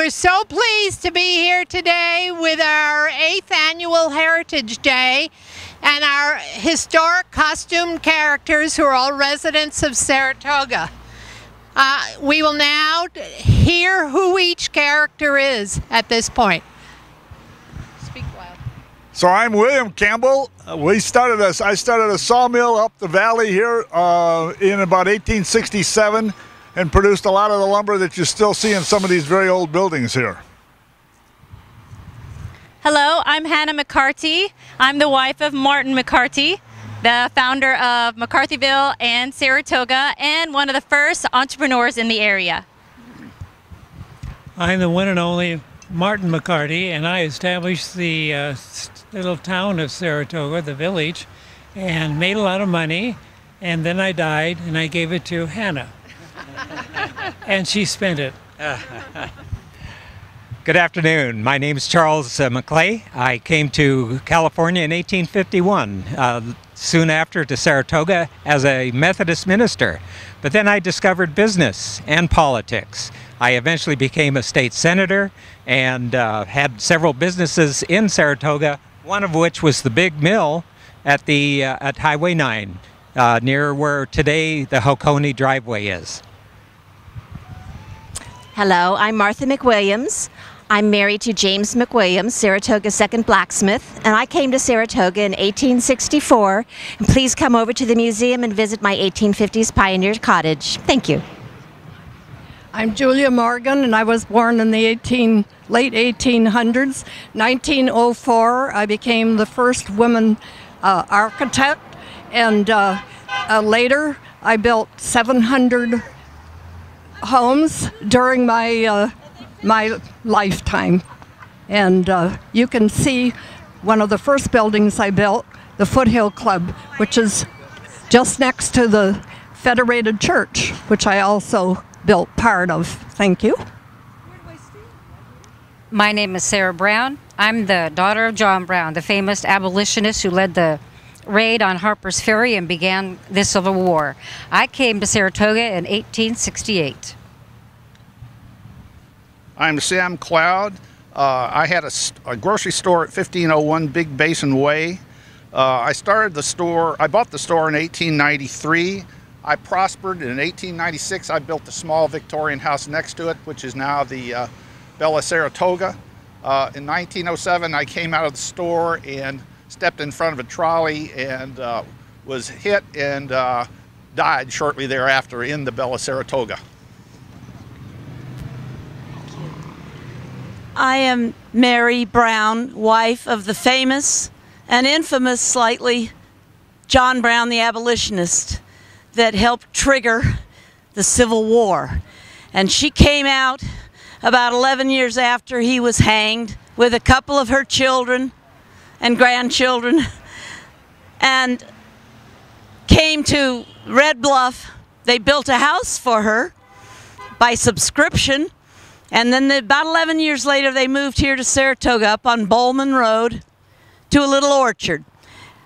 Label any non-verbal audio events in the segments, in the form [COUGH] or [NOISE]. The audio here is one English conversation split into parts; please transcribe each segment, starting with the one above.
we're so pleased to be here today with our eighth annual Heritage Day and our historic costumed characters who are all residents of Saratoga. Uh, we will now hear who each character is at this point. Speak loud. So I'm William Campbell. Uh, we started a, I started a sawmill up the valley here uh, in about 1867 and produced a lot of the lumber that you still see in some of these very old buildings here. Hello, I'm Hannah McCarty. I'm the wife of Martin McCarty, the founder of McCarthyville and Saratoga, and one of the first entrepreneurs in the area. I'm the one and only Martin McCarty, and I established the uh, little town of Saratoga, the village, and made a lot of money. And then I died, and I gave it to Hannah. [LAUGHS] and she spent it. [LAUGHS] Good afternoon. My name is Charles uh, Maclay. I came to California in 1851, uh, soon after to Saratoga as a Methodist minister. But then I discovered business and politics. I eventually became a state senator and uh, had several businesses in Saratoga, one of which was the big mill at, the, uh, at Highway 9, uh, near where today the Hakone driveway is. Hello, I'm Martha McWilliams. I'm married to James McWilliams, Saratoga's second blacksmith, and I came to Saratoga in 1864. And please come over to the museum and visit my 1850s pioneer cottage. Thank you. I'm Julia Morgan, and I was born in the 18, late 1800s. 1904, I became the first woman uh, architect, and uh, uh, later I built 700 homes during my uh, my lifetime. And uh, you can see one of the first buildings I built, the Foothill Club, which is just next to the Federated Church, which I also built part of. Thank you. My name is Sarah Brown. I'm the daughter of John Brown, the famous abolitionist who led the raid on Harper's Ferry and began the Civil War. I came to Saratoga in 1868. I'm Sam Cloud. Uh, I had a, a, grocery store at 1501 Big Basin Way. Uh, I started the store, I bought the store in 1893. I prospered. In 1896, I built the small Victorian house next to it, which is now the uh, Bella Saratoga. Uh, in 1907, I came out of the store and stepped in front of a trolley and uh, was hit and uh, died shortly thereafter in the Bella Saratoga. I am Mary Brown, wife of the famous and infamous slightly John Brown the abolitionist that helped trigger the Civil War. And she came out about 11 years after he was hanged with a couple of her children and grandchildren and came to Red Bluff. They built a house for her by subscription and then the, about 11 years later, they moved here to Saratoga up on Bowman Road to a little orchard.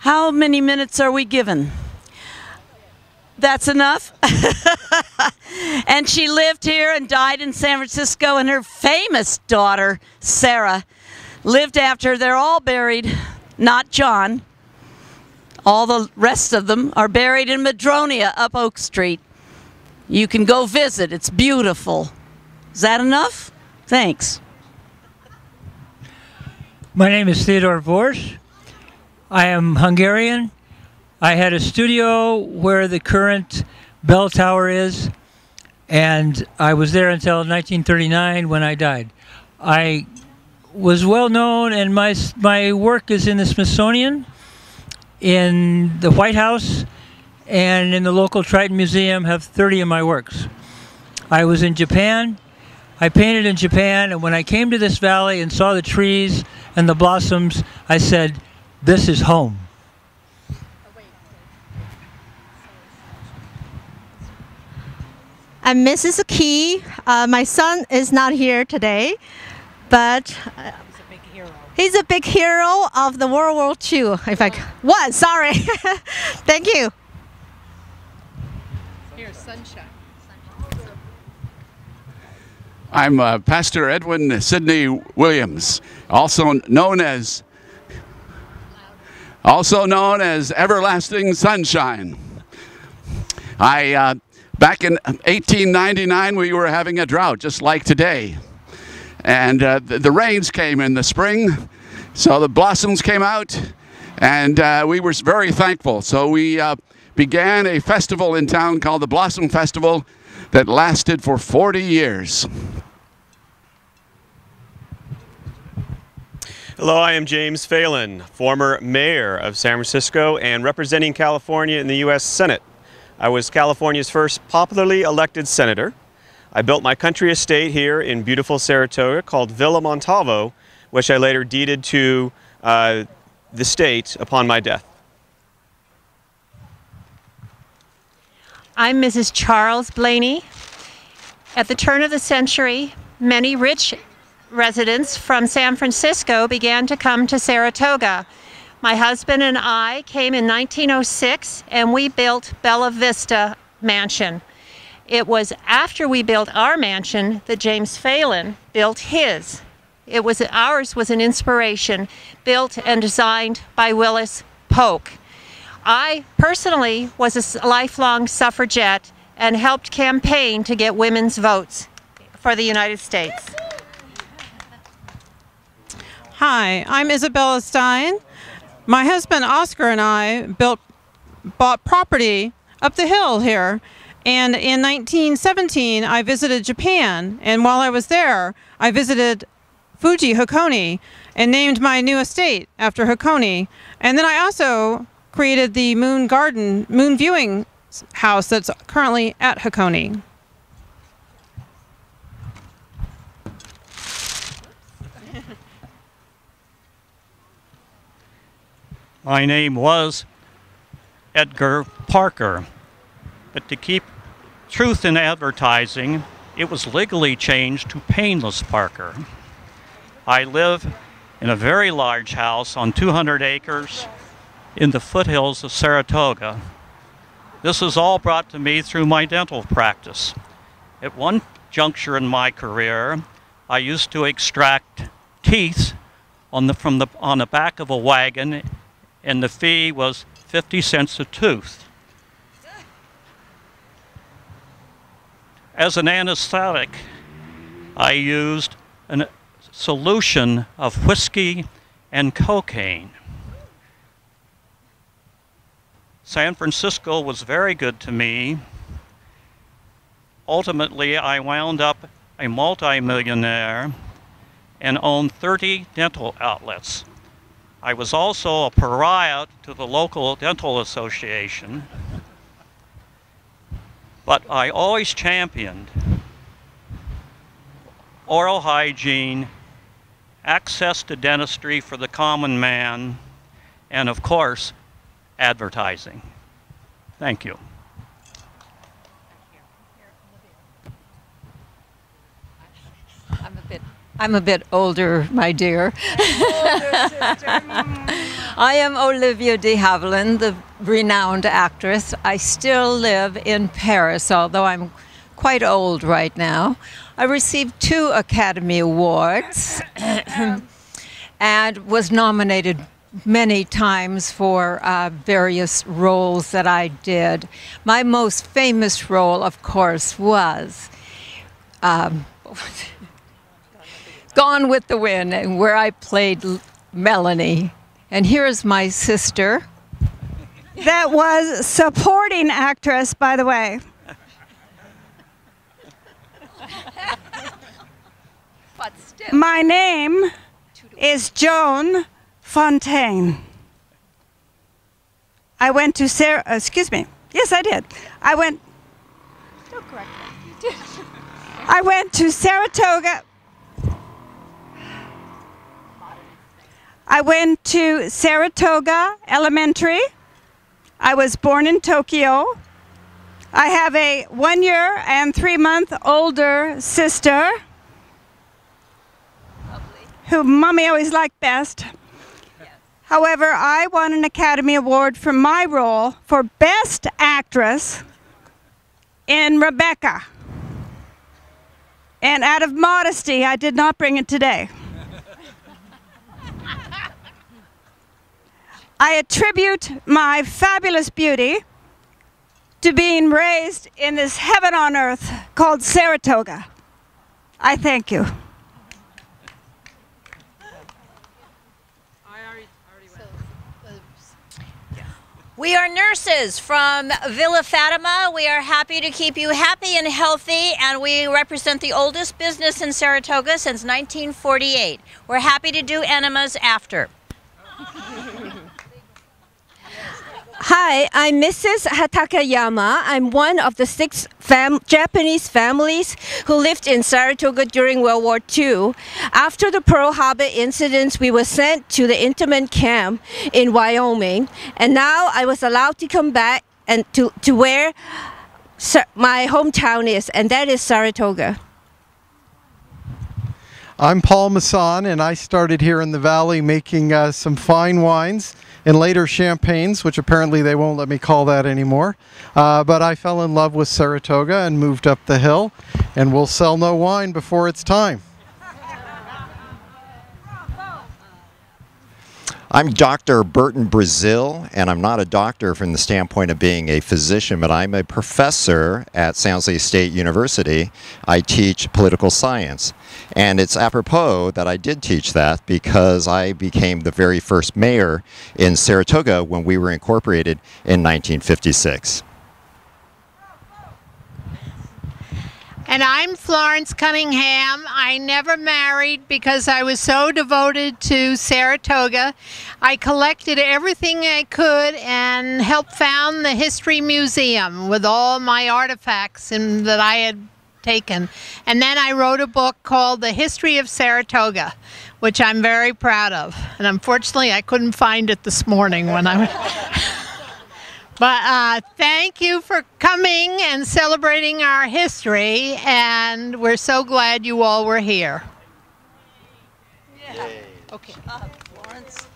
How many minutes are we given? That's enough. [LAUGHS] and she lived here and died in San Francisco, and her famous daughter, Sarah, lived after. They're all buried, not John. All the rest of them are buried in Madronia up Oak Street. You can go visit, it's beautiful. Is that enough? Thanks. My name is Theodore Wores. I am Hungarian. I had a studio where the current bell tower is, and I was there until 1939 when I died. I was well known, and my, my work is in the Smithsonian, in the White House, and in the local Triton Museum have 30 of my works. I was in Japan I painted in Japan, and when I came to this valley and saw the trees and the blossoms, I said, This is home. I'm Mrs. Key. Uh, my son is not here today, but uh, he's a big hero of the World War II. If I what? sorry, [LAUGHS] thank you. Here, sunshine. I'm uh, Pastor Edwin Sidney Williams, also known as also known as Everlasting Sunshine. I uh, back in 1899 we were having a drought just like today, and uh, the, the, rains came in the spring, so the blossoms came out, and uh, we were very thankful. So we uh, began a festival in town called the Blossom Festival that lasted for 40 years. Hello, I am James Phelan, former mayor of San Francisco and representing California in the U.S. Senate. I was California's first popularly elected senator. I built my country estate here in beautiful Saratoga called Villa Montalvo, which I later deeded to uh, the state upon my death. I'm Mrs. Charles Blaney. At the turn of the century, many rich residents from San Francisco began to come to Saratoga. My husband and I came in 1906 and we built Bella Vista Mansion. It was after we built our mansion that James Phelan built his. It was ours was an inspiration built and designed by Willis Polk. I personally was a lifelong suffragette and helped campaign to get women's votes for the United States. Hi, I'm Isabella Stine. My husband Oscar and I built bought property up the hill here. And in 1917, I visited Japan. And while I was there, I visited Fuji Hakone and named my new estate after Hakone. And then I also created the Moon Garden, Moon Viewing House that's currently at Hakone. My name was Edgar Parker, but to keep truth in advertising, it was legally changed to Painless Parker. I live in a very large house on 200 acres in the foothills of Saratoga. This was all brought to me through my dental practice. At one juncture in my career, I used to extract teeth on the, from the, on the back of a wagon and the fee was 50 cents a tooth. As an anesthetic, I used a solution of whiskey and cocaine. San Francisco was very good to me. Ultimately, I wound up a multimillionaire and owned 30 dental outlets. I was also a pariah to the local dental association, but I always championed oral hygiene, access to dentistry for the common man, and of course, advertising. Thank you. I'm a bit I'm a bit older, my dear. [LAUGHS] I am Olivia de Havilland, the renowned actress. I still live in Paris, although I'm quite old right now. I received two Academy Awards [CLEARS THROAT] and was nominated many times for uh, various roles that I did. My most famous role, of course, was. Um, [LAUGHS] Gone with the Wind, where I played Melanie. And here's my sister. That was supporting actress, by the way. My name is Joan Fontaine. I went to Sarah, uh, excuse me. Yes, I did. I went. No, correct. You did. I went to Saratoga I went to Saratoga Elementary. I was born in Tokyo. I have a one year and three month older sister Lovely. who mommy always liked best. Yes. However, I won an Academy Award for my role for Best Actress in Rebecca. and out of modesty, I did not bring it today. I attribute my fabulous beauty to being raised in this heaven on earth called Saratoga. I thank you. We are nurses from Villa Fatima. We are happy to keep you happy and healthy, and we represent the oldest business in Saratoga since 1948. We're happy to do enemas after. Hi, I'm Mrs. Hatakayama. I'm one of the six fam Japanese families who lived in Saratoga during World War II. After the Pearl Harbor incidents, we were sent to the internment camp in Wyoming, and now I was allowed to come back and to, to where my hometown is, and that is Saratoga. I'm Paul Masson, and I started here in the valley making uh, some fine wines and later champagnes, which apparently they won't let me call that anymore. Uh, but I fell in love with Saratoga and moved up the hill, and we'll sell no wine before it's time. I'm Dr. Burton Brazil, and I'm not a doctor from the standpoint of being a physician, but I'm a professor at San Jose State University. I teach political science. And it's apropos that I did teach that because I became the very first mayor in Saratoga when we were incorporated in 1956. And I'm Florence Cunningham. I never married because I was so devoted to Saratoga. I collected everything I could and helped found the History Museum with all my artifacts in, that I had taken. And then I wrote a book called The History of Saratoga, which I'm very proud of. And unfortunately, I couldn't find it this morning when I. [LAUGHS] But uh, thank you for coming and celebrating our history, and we're so glad you all were here. Yeah. Okay. Uh, Florence. Okay.